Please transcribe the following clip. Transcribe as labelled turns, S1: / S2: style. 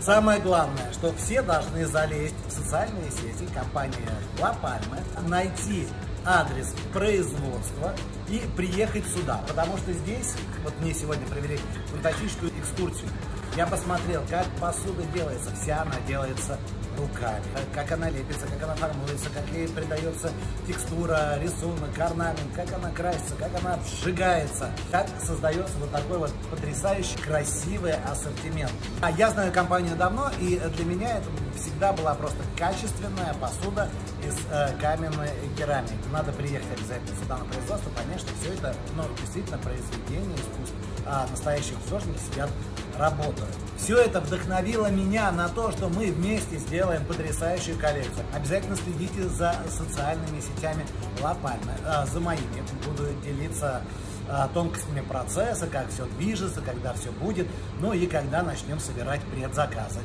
S1: Самое главное, что все должны залезть в социальные сети компании La Palma, найти адрес производства и приехать сюда. Потому что здесь, вот мне сегодня провели фантастическую экскурсию. Я посмотрел, как посуда делается. Вся она делается руками. Как она лепится, как она формуется, как ей придается текстура, рисунок, орнамент, как она красится, как она сжигается, как создается вот такой вот потрясающий красивый ассортимент. А я знаю компанию давно, и для меня это всегда была просто качественная посуда из э, каменной керамики. Надо приехать обязательно сюда на производство, что все это ну, действительно произведение искусства. А настоящие художники сидят, работают. Все это вдохновило меня на то, что мы вместе сделаем потрясающую коллекцию. Обязательно следите за социальными сетями La э, за моими. Буду делиться э, тонкостями процесса, как все движется, когда все будет, ну и когда начнем собирать предзаказы.